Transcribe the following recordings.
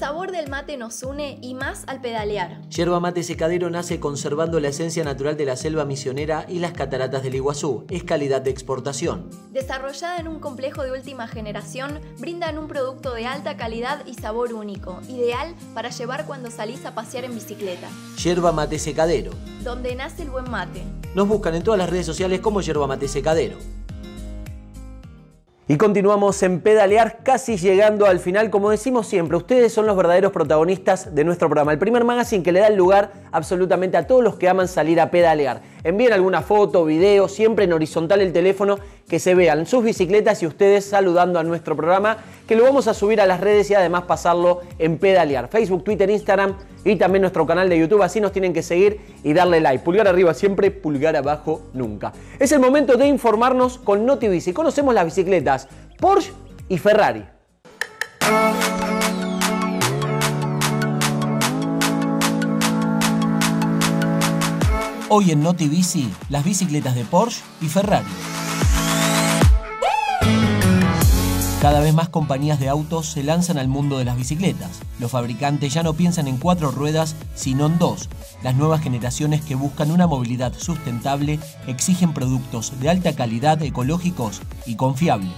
sabor del mate nos une y más al pedalear. Yerba mate secadero nace conservando la esencia natural de la selva misionera y las cataratas del Iguazú. Es calidad de exportación. Desarrollada en un complejo de última generación, brindan un producto de alta calidad y sabor único, ideal para llevar cuando salís a pasear en bicicleta. Yerba mate secadero. Donde nace el buen mate. Nos buscan en todas las redes sociales como Yerba mate secadero. Y continuamos en Pedalear, casi llegando al final. Como decimos siempre, ustedes son los verdaderos protagonistas de nuestro programa. El primer magazine que le da el lugar absolutamente a todos los que aman salir a pedalear. Envíen alguna foto, video, siempre en horizontal el teléfono, que se vean sus bicicletas y ustedes saludando a nuestro programa, que lo vamos a subir a las redes y además pasarlo en Pedalear. Facebook, Twitter, Instagram y también nuestro canal de YouTube. Así nos tienen que seguir y darle like. Pulgar arriba siempre, pulgar abajo nunca. Es el momento de informarnos con NotiBici. Conocemos las bicicletas Porsche y Ferrari. Hoy en NotiBici, las bicicletas de Porsche y Ferrari. Cada vez más compañías de autos se lanzan al mundo de las bicicletas. Los fabricantes ya no piensan en cuatro ruedas, sino en dos. Las nuevas generaciones que buscan una movilidad sustentable exigen productos de alta calidad, ecológicos y confiables.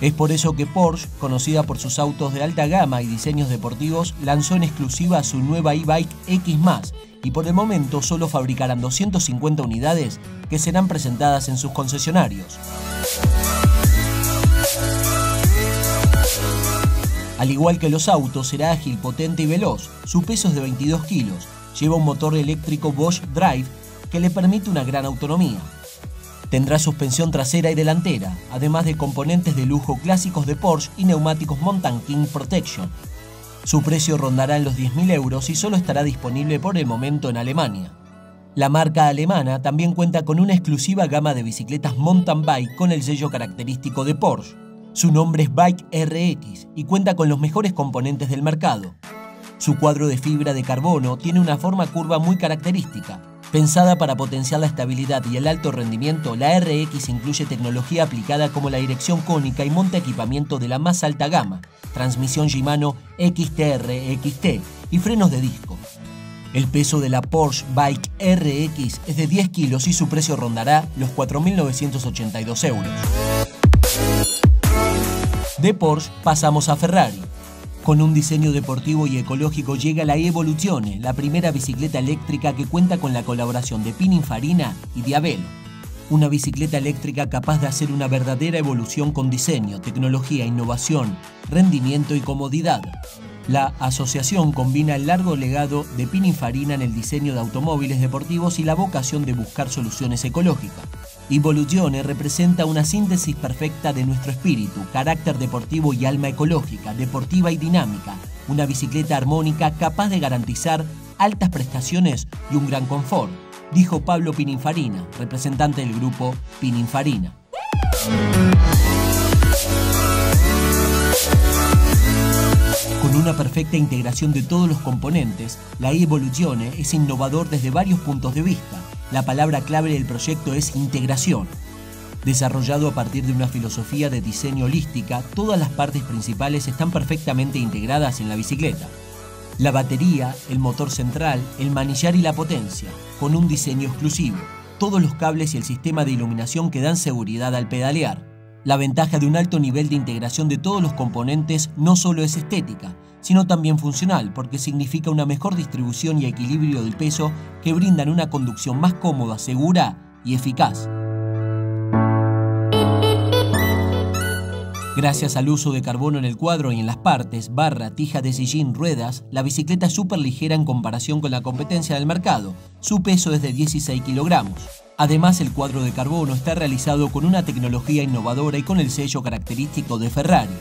Es por eso que Porsche, conocida por sus autos de alta gama y diseños deportivos, lanzó en exclusiva su nueva e-bike X y por el momento solo fabricarán 250 unidades que serán presentadas en sus concesionarios. Al igual que los autos, será ágil, potente y veloz. Su peso es de 22 kilos. Lleva un motor eléctrico Bosch Drive que le permite una gran autonomía. Tendrá suspensión trasera y delantera, además de componentes de lujo clásicos de Porsche y neumáticos Mountain King Protection. Su precio rondará en los 10.000 euros y solo estará disponible por el momento en Alemania. La marca alemana también cuenta con una exclusiva gama de bicicletas mountain bike con el sello característico de Porsche. Su nombre es Bike RX y cuenta con los mejores componentes del mercado. Su cuadro de fibra de carbono tiene una forma curva muy característica, Pensada para potenciar la estabilidad y el alto rendimiento, la RX incluye tecnología aplicada como la dirección cónica y monta equipamiento de la más alta gama, transmisión Shimano XTR XT y frenos de disco. El peso de la Porsche Bike RX es de 10 kilos y su precio rondará los 4.982 euros. De Porsche pasamos a Ferrari. Con un diseño deportivo y ecológico llega la Evoluzione, la primera bicicleta eléctrica que cuenta con la colaboración de Pininfarina y Diabelo. Una bicicleta eléctrica capaz de hacer una verdadera evolución con diseño, tecnología, innovación, rendimiento y comodidad. La asociación combina el largo legado de Pininfarina en el diseño de automóviles deportivos y la vocación de buscar soluciones ecológicas. Evoluzione representa una síntesis perfecta de nuestro espíritu, carácter deportivo y alma ecológica, deportiva y dinámica, una bicicleta armónica capaz de garantizar altas prestaciones y un gran confort, dijo Pablo Pininfarina, representante del grupo Pininfarina. Una perfecta integración de todos los componentes, la Evoluzione es innovador desde varios puntos de vista la palabra clave del proyecto es integración. Desarrollado a partir de una filosofía de diseño holística, todas las partes principales están perfectamente integradas en la bicicleta. La batería, el motor central, el manillar y la potencia, con un diseño exclusivo, todos los cables y el sistema de iluminación que dan seguridad al pedalear. La ventaja de un alto nivel de integración de todos los componentes no solo es estética, sino también funcional, porque significa una mejor distribución y equilibrio del peso que brindan una conducción más cómoda, segura y eficaz. Gracias al uso de carbono en el cuadro y en las partes, barra, tija de sillín, ruedas, la bicicleta es súper ligera en comparación con la competencia del mercado. Su peso es de 16 kilogramos. Además, el cuadro de carbono está realizado con una tecnología innovadora y con el sello característico de Ferrari.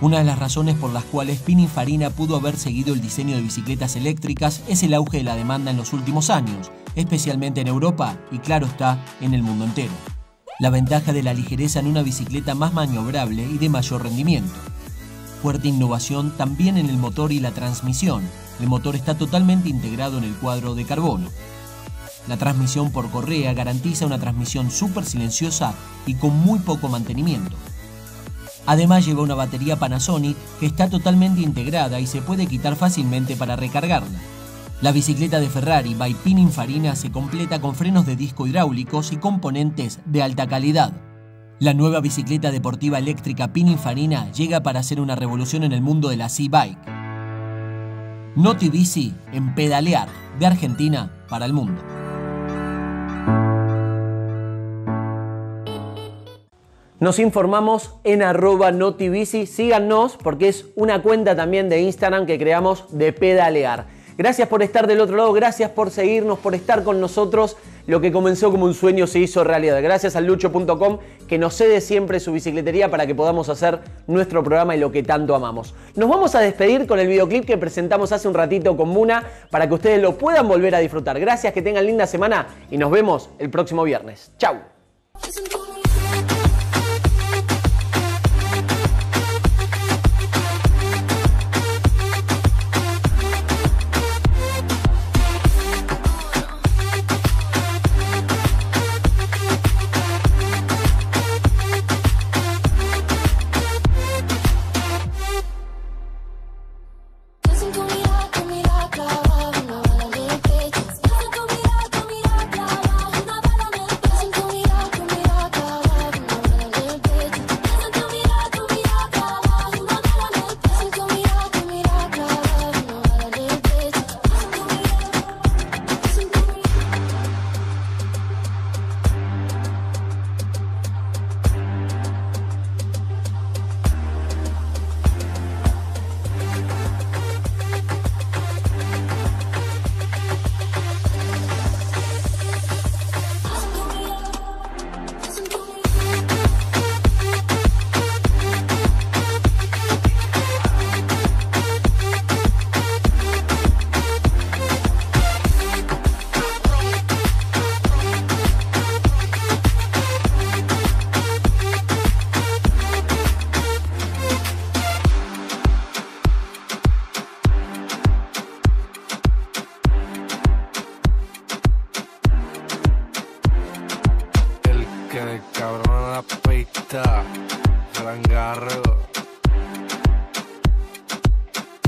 Una de las razones por las cuales Pininfarina pudo haber seguido el diseño de bicicletas eléctricas es el auge de la demanda en los últimos años, especialmente en Europa y claro está, en el mundo entero. La ventaja de la ligereza en una bicicleta más maniobrable y de mayor rendimiento. Fuerte innovación también en el motor y la transmisión. El motor está totalmente integrado en el cuadro de carbono. La transmisión por correa garantiza una transmisión súper silenciosa y con muy poco mantenimiento. Además lleva una batería Panasonic que está totalmente integrada y se puede quitar fácilmente para recargarla. La bicicleta de Ferrari by Pininfarina se completa con frenos de disco hidráulicos y componentes de alta calidad. La nueva bicicleta deportiva eléctrica Pininfarina llega para hacer una revolución en el mundo de la C-Bike. Noti Bici en pedalear de Argentina para el mundo. Nos informamos en arroba notibici, síganos porque es una cuenta también de Instagram que creamos de pedalear. Gracias por estar del otro lado, gracias por seguirnos, por estar con nosotros. Lo que comenzó como un sueño se hizo realidad. Gracias al lucho.com que nos cede siempre su bicicletería para que podamos hacer nuestro programa y lo que tanto amamos. Nos vamos a despedir con el videoclip que presentamos hace un ratito con Muna para que ustedes lo puedan volver a disfrutar. Gracias, que tengan linda semana y nos vemos el próximo viernes. Chau.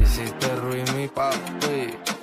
Hiciste ruido mi papi.